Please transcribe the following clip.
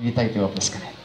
言いたいというわけですかね。